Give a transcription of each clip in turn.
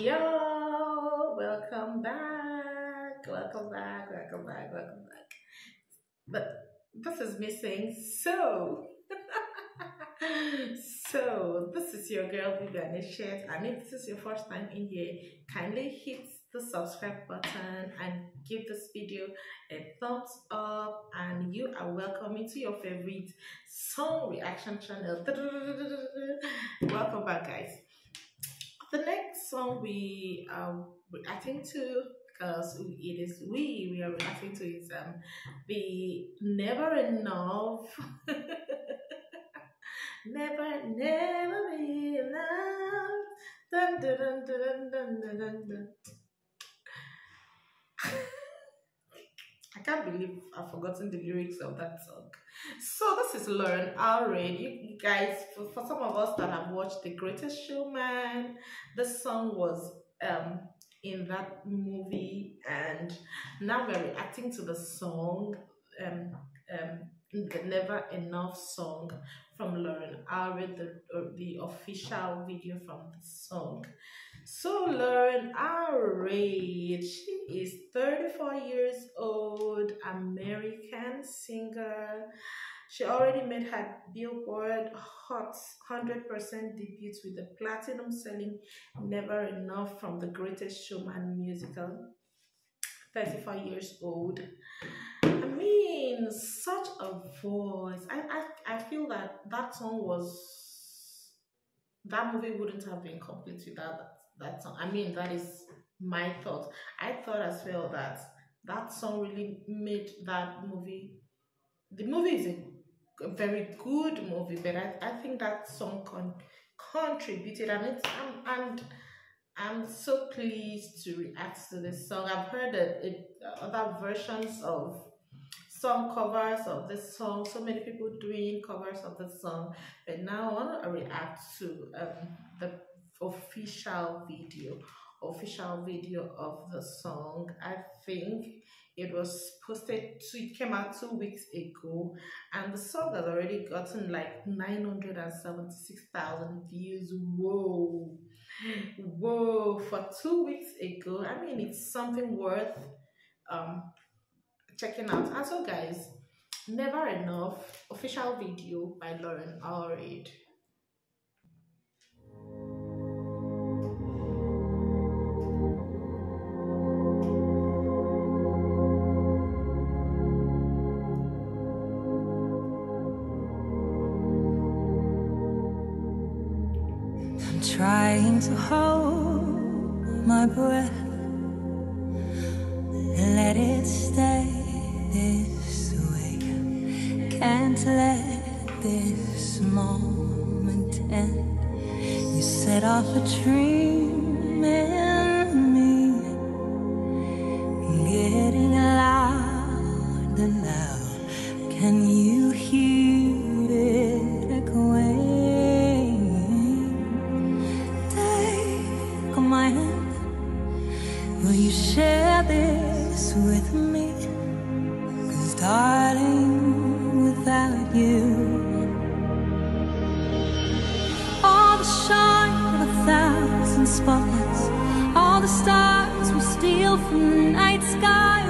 Yo, welcome back, welcome back, welcome back, welcome back. But this is missing, so so this is your girl Vivian Eshiet, and if this is your first time in here, kindly hit the subscribe button and give this video a thumbs up and you are welcome into your favorite song reaction channel welcome back guys the next song we are reacting to because it is we we are reacting to is um the never enough. Never never be enough. Dun, dun, dun, dun, dun, dun, dun, dun. I can't believe I've forgotten the lyrics of that song. So this is Loren Allred. You, you guys, for, for some of us that have watched The Greatest Showman, this song was um in that movie, and now we're reacting to the song, um, um, the Never Enough song from Loren Allred, the the official video from the song. So Loren Allred, she is 34 years old, American singer. She already made her Billboard Hot 100% debut with the platinum selling Never Enough from the Greatest Showman musical. 34 years old. I mean, such a voice. I, I, I feel that that song was, that movie wouldn't have been complete without that that song. I mean, that is my thought. I thought as well that that song really made that movie. The movie is a, very good movie, but I, I think that song con, contributed, and it's I'm, and I'm so pleased to react to this song. I've heard it, it, other versions of song covers of this song. So many people doing covers of the song, but now I want to react to um, the official video official video of the song. I think it was posted to it came out two weeks ago and the song has already gotten like 976,000 views. Whoa. Whoa. For two weeks ago i mean it's something worth um checking out. And so guys never enough official video by loren allred trying to hold my breath let it stay this way. Can't let this moment end. You set off a dream share this with me? Cause darling, without you All the shine of a thousand spotlights All the stars we steal from the night sky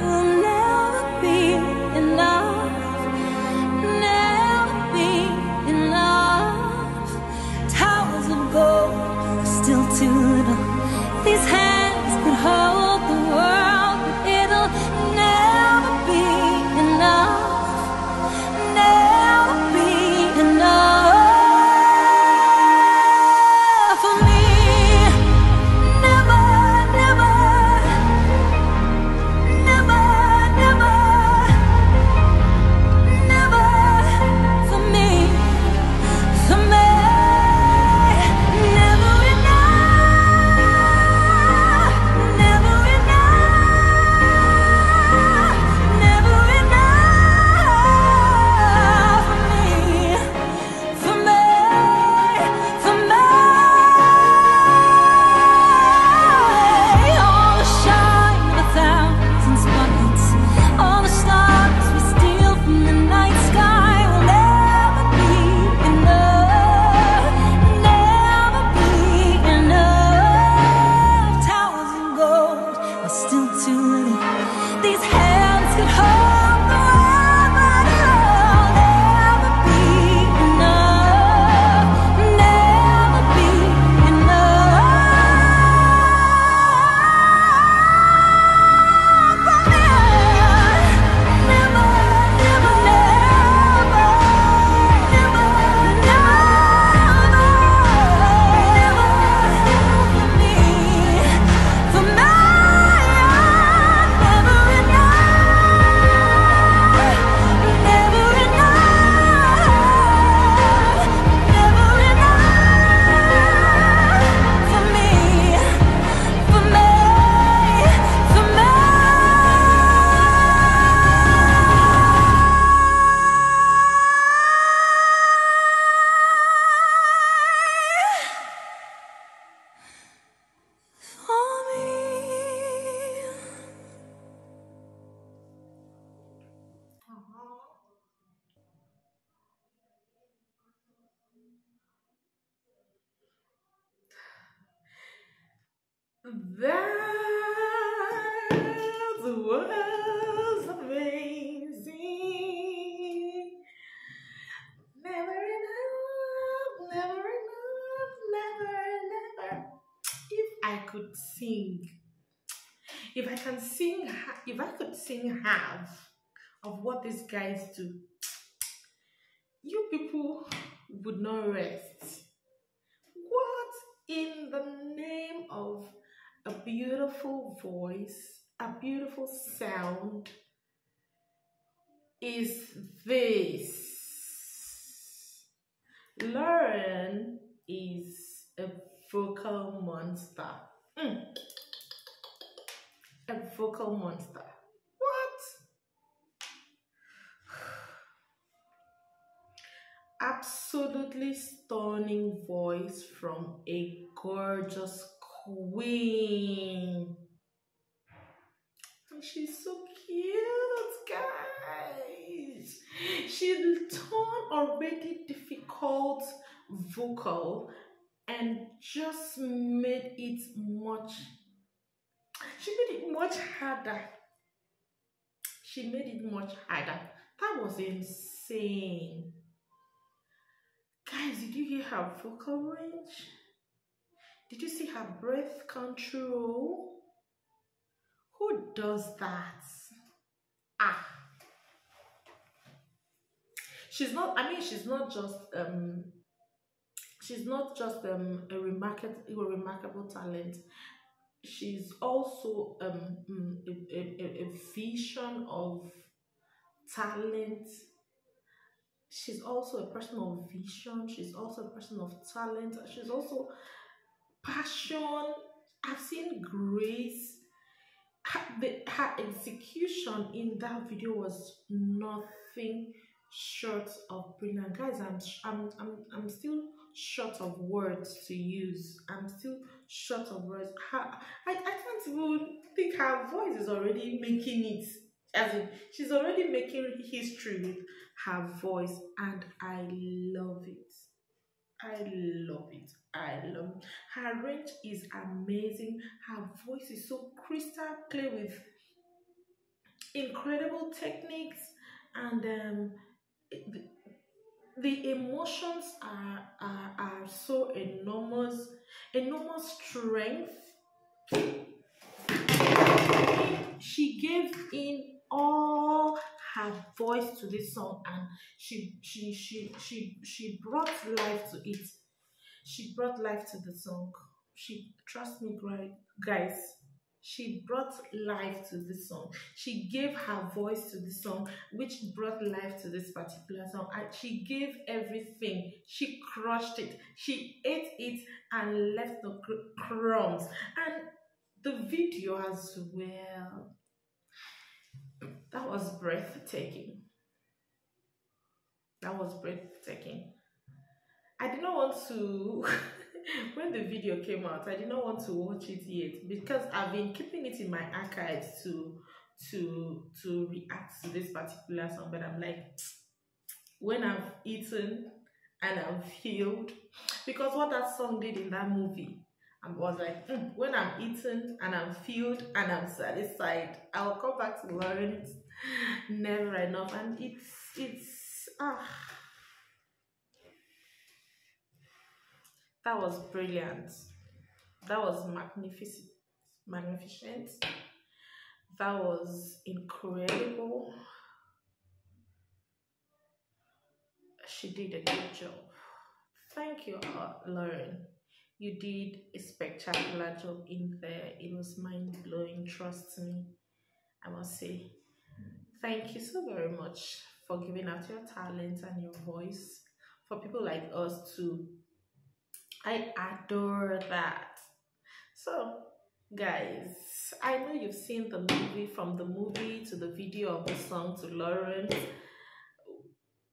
That was amazing. Never enough, never enough, never, never. If I could sing, if I can sing, if I could sing half of what these guys do, you people would not rest. What in the name beautiful voice, a beautiful sound is this? Loren is a vocal monster. Mm. A vocal monster. What? Absolutely stunning voice from a gorgeous queen. And she's so cute, guys. She turned already difficult vocal and just made it much she made it much harder she made it much harder that was insane guys did you hear her vocal range did you see her breath control? Who does that? Ah. She's not i mean she's not just um she's not just um, a remarkable a remarkable talent. She's also um, mm, a, a, a vision of talent. She's also a person of vision. She's also a person of talent. She's also passion. I've seen grace. Her, her execution in that video was nothing short of brilliant. Guys i'm i'm i'm, I'm still short of words to use. I'm still short of words. Her, I, I can't even think her voice is already making it as in she's already making history with her voice and i love it i love it. I love it. her range is amazing. Her voice is so crystal clear with incredible techniques and um the, the emotions are, are are so enormous enormous strength. She gave in all her voice to this song and she she she she she brought life to it. She brought life to the song. She trust me guys she brought life to this song. She gave her voice to the song which brought life to this particular song. And she gave everything. She crushed it. She ate it and left the crumbs. And the video as well that was breathtaking. That was breathtaking. I did not want to when the video came out i did not want to watch it yet because i've been keeping it in my archives to to to react to this particular song but i'm like when i've eaten and i'm healed because what that song did in that movie I was like, "Mm, when I'm eaten and I'm filled and I'm satisfied, I'll come back to Loren's never enough. And it's it's ah that was brilliant. That was magnificent magnificent. That was incredible. She did a good job. Thank you, uh, Loren. You did a spectacular job in there. It was mind blowing. Trust me, I must say. Thank you so very much for giving out your talent and your voice for people like us too. I adore that. So, guys, I know you've seen the movie from the movie to the video of the song to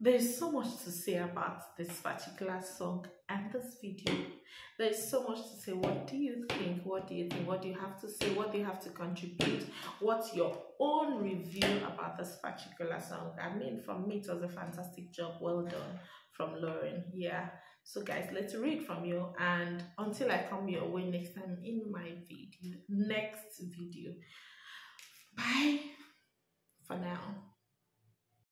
Loren. There's so much to say about this particular song and this video. There's so much to say. What do you think? What do you think? What do you have to say? What do you have to contribute? What's your own review about this particular song? I mean, for me, it was a fantastic job. Well done from Lauren. Yeah. So guys, let's read from you and until I come your way next time in my video, next video. Bye for now.